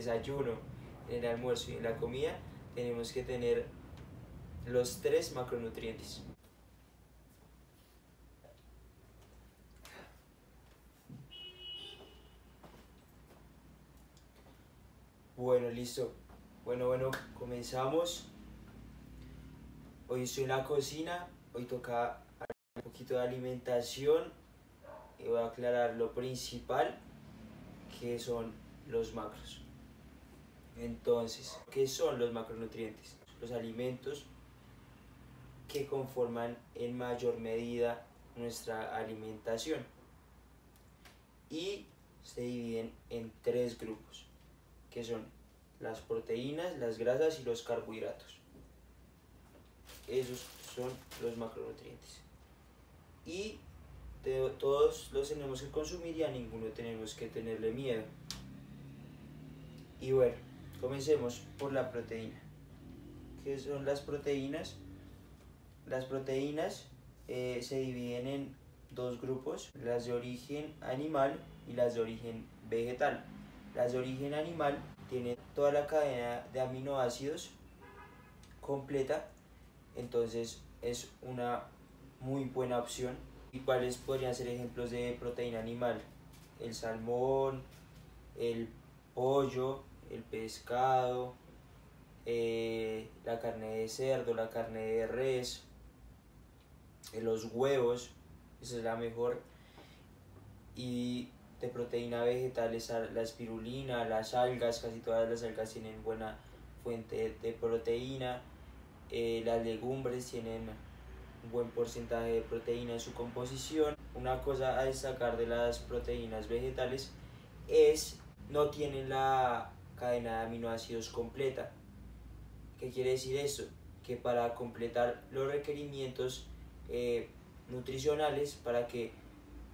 desayuno, en el almuerzo y en la comida, tenemos que tener los tres macronutrientes. Bueno, listo. Bueno, bueno, comenzamos. Hoy estoy en la cocina, hoy toca un poquito de alimentación y voy a aclarar lo principal, que son los macros. Entonces, ¿qué son los macronutrientes? Los alimentos que conforman en mayor medida nuestra alimentación y se dividen en tres grupos que son las proteínas, las grasas y los carbohidratos. Esos son los macronutrientes. Y todos los tenemos que consumir y a ninguno tenemos que tenerle miedo. Y bueno, comencemos por la proteína. ¿Qué son las proteínas? Las proteínas eh, se dividen en dos grupos, las de origen animal y las de origen vegetal. Las de origen animal tienen toda la cadena de aminoácidos completa, entonces es una muy buena opción. ¿Y cuáles podrían ser ejemplos de proteína animal? El salmón, el pollo, el pescado, eh, la carne de cerdo, la carne de res, eh, los huevos, esa es la mejor. Y de proteína vegetal es la espirulina, las algas, casi todas las algas tienen buena fuente de proteína, eh, las legumbres tienen un buen porcentaje de proteína en su composición. Una cosa a destacar de las proteínas vegetales es no tienen la cadena de aminoácidos completa. ¿Qué quiere decir eso? Que para completar los requerimientos eh, nutricionales, para que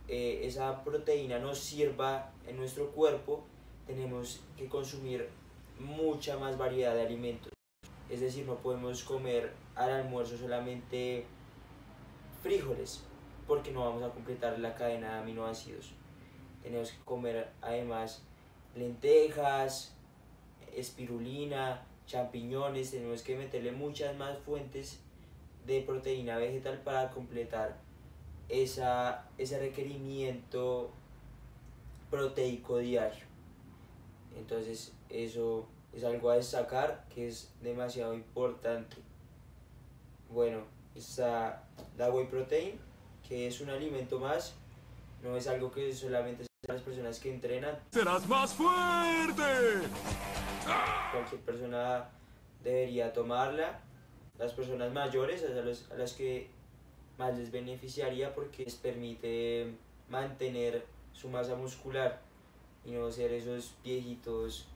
eh, esa proteína nos sirva en nuestro cuerpo, tenemos que consumir mucha más variedad de alimentos. Es decir, no podemos comer al almuerzo solamente frijoles, porque no vamos a completar la cadena de aminoácidos. Tenemos que comer además lentejas, espirulina, champiñones, tenemos que meterle muchas más fuentes de proteína vegetal para completar esa, ese requerimiento proteico diario. Entonces eso es algo a destacar que es demasiado importante. Bueno, está la whey protein, que es un alimento más, no es algo que solamente las personas que entrenan. ¡Serás más fuerte! Cualquier persona debería tomarla. Las personas mayores, a, a las que más les beneficiaría porque les permite mantener su masa muscular y no ser esos viejitos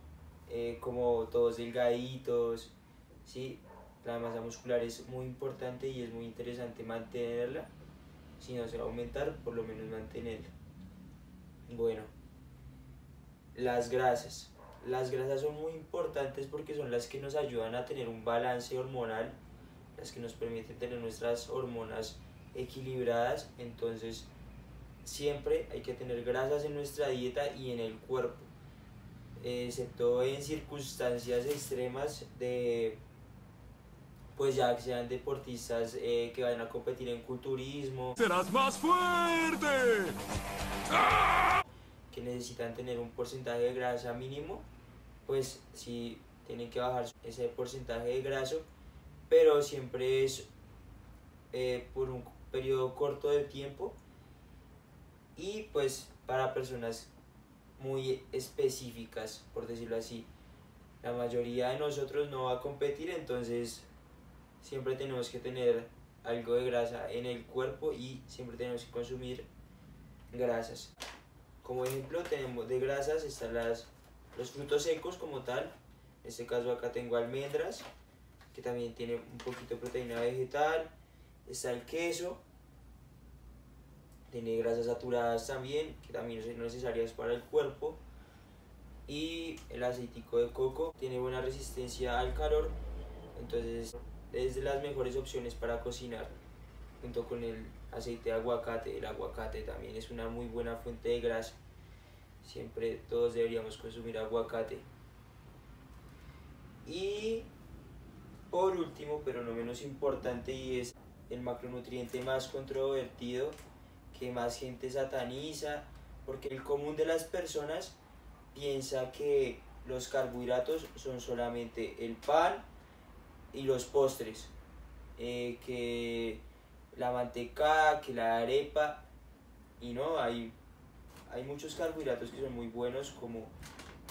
eh, como todos delgaditos, ¿sí? La masa muscular es muy importante y es muy interesante mantenerla, si no se va a aumentar, por lo menos mantenerla. Bueno, las grasas. Las grasas son muy importantes porque son las que nos ayudan a tener un balance hormonal, las que nos permiten tener nuestras hormonas equilibradas, entonces siempre hay que tener grasas en nuestra dieta y en el cuerpo, excepto en circunstancias extremas de pues ya que sean deportistas eh, que vayan a competir en culturismo. ¡Serás más fuerte! Que necesitan tener un porcentaje de grasa mínimo, pues sí tienen que bajar ese porcentaje de graso, pero siempre es eh, por un periodo corto de tiempo y pues para personas muy específicas, por decirlo así. La mayoría de nosotros no va a competir, entonces siempre tenemos que tener algo de grasa en el cuerpo y siempre tenemos que consumir grasas. Como ejemplo tenemos de grasas están los frutos secos como tal. En este caso acá tengo almendras, que también tiene un poquito de proteína vegetal está el queso, tiene grasas saturadas también, que también son necesarias para el cuerpo, y el aceitico de coco tiene buena resistencia al calor, entonces es de las mejores opciones para cocinar, junto con el aceite de aguacate, el aguacate también es una muy buena fuente de grasa, siempre todos deberíamos consumir aguacate. Y por último, pero no menos importante, y es el macronutriente más controvertido, que más gente sataniza, porque el común de las personas piensa que los carbohidratos son solamente el pan y los postres, eh, que la manteca, que la arepa, y no, hay, hay muchos carbohidratos que son muy buenos, como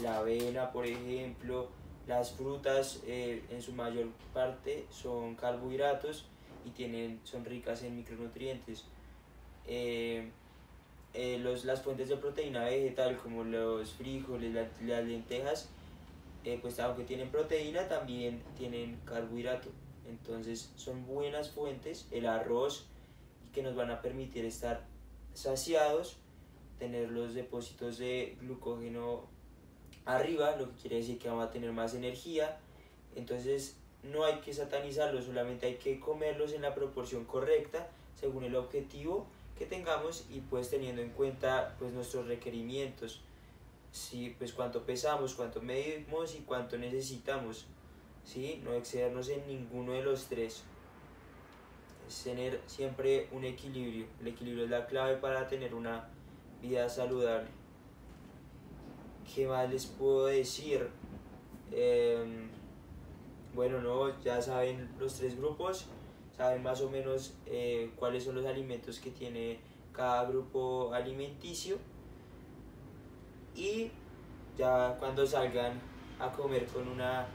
la avena, por ejemplo, las frutas eh, en su mayor parte son carbohidratos y tienen, son ricas en micronutrientes. Eh, eh, los, las fuentes de proteína vegetal como los frijoles, las lentejas, pues aunque tienen proteína también tienen carbohidrato. Entonces son buenas fuentes, el arroz, que nos van a permitir estar saciados, tener los depósitos de glucógeno arriba, lo que quiere decir que vamos a tener más energía. Entonces no hay que satanizarlos, solamente hay que comerlos en la proporción correcta, según el objetivo que tengamos y pues teniendo en cuenta pues nuestros requerimientos, sí, pues cuánto pesamos, cuánto medimos y cuánto necesitamos, ¿sí? no excedernos en ninguno de los tres. Es tener siempre un equilibrio, el equilibrio es la clave para tener una vida saludable. ¿Qué más les puedo decir? Em, bueno, no, ya saben los tres grupos, saben más o menos eh, cuáles son los alimentos que tiene cada grupo alimenticio y ya cuando salgan a comer con una,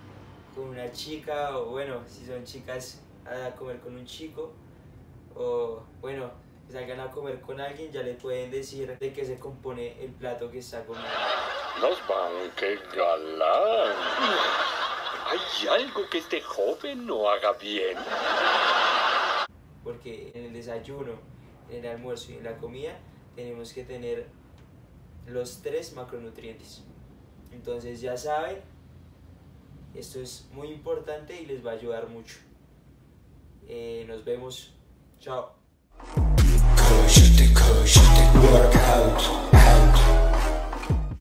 con una chica o bueno, si son chicas a comer con un chico o bueno, salgan a comer con alguien ya le pueden decir de qué se compone el plato que está comiendo. Los van, qué galán. Hay algo que este joven no haga bien. Porque en el desayuno, en el almuerzo y en la comida tenemos que tener los tres macronutrientes. Entonces ya saben, esto es muy importante y les va a ayudar mucho. Eh, nos vemos. Chao.